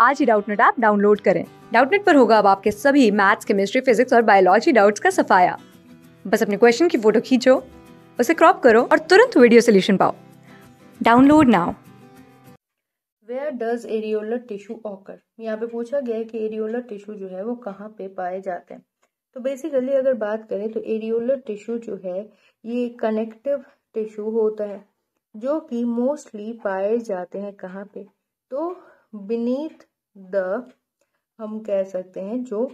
आज ही Doubtnut app download करें। डाउटनेट पर होगा अब आपके सभी मैथ्स, केमिस्ट्री, फिजिक्स और बायोलॉजी डाउट्स का सफाया। बस अपने क्वेश्चन की फ़ोटो खींचो, उसे क्रॉप करो और तुरंत वीडियो सोल्यूशन पाओ। Download now. Where does areolar tissue occur यहाँ पे पूछा गया है कि एरियोलर टिश्यू जो है वो कहाँ पे पाए जाते हैं। तो बेसिकली अगर बात करें तो एरियोलर टिश्यू जो है, ये कनेक्टिव टिश्यू होता है, जो कि मोस्टली पाए जाते हैं कहाँ पे? तो बीनीथ द हम कह सकते हैं जो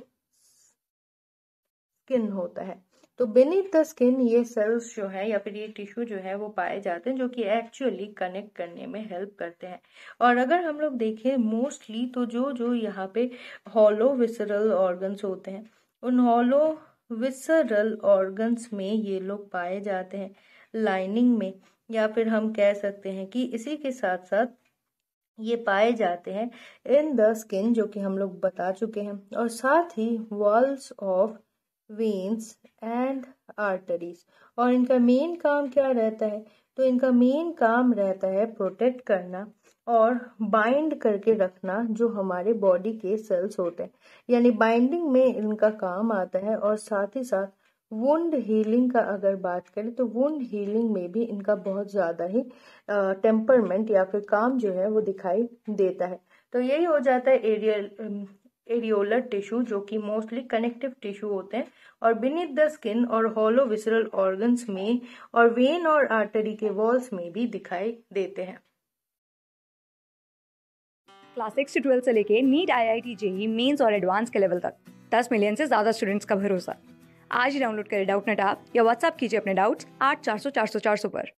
स्किन होता है। तो बीनीथ द स्किन ये सेल्स जो है या फिर ये टिश्यू जो है वो पाए जाते हैं जो कि एक्चुअली कनेक्ट करने में हेल्प करते हैं। और अगर हम लोग देखें मोस्टली तो जो जो यहाँ पे हॉलो विसरल ऑर्गन्स होते हैं, उन हॉलो विसरल ऑर्गन्स में ये लोग पाए जाते हैं लाइनिंग में। या फिर हम कह सकते हैं कि इसी के साथ साथ ये पाए जाते हैं इन द स्किन, जो कि हम लोग बता चुके हैं, और साथ ही walls of veins and arteries. और इनका मेन काम क्या रहता है? तो इनका मेन काम रहता है प्रोटेक्ट करना और बाइंड करके रखना जो हमारे बॉडी के सेल्स होते हैं। यानी बाइंडिंग में इनका काम आता है और साथ ही साथ वुंड हीलिंग का अगर बात करें तो वुंड हीलिंग में भी इनका बहुत ज़्यादा ही टेम्परमेंट या फिर काम जो है वो दिखाई देता है। तो यही हो जाता है एरियल एरियोलर टिश्यू जो कि मोस्टली कनेक्टिव टिश्यू होते हैं और बिनीथ द स्किन और होलो विसरल ऑर्गन्स में और वेन और आर्टरी के वॉल्स में भी दिखाई देते हैं। क्लास सिक्स से ट्वेल्थ से लेके NEET I I T JEE mains और एडवांस के लेवल तक। दस मिलियन से ज़्यादा स्टूडेंट्स का भरोसा। आज ही डाउनलोड करें डाउट नेट आप या व्हाट्सअप कीजिए अपने डाउट्स आठ चार सौ चार सौ चार सौ पर।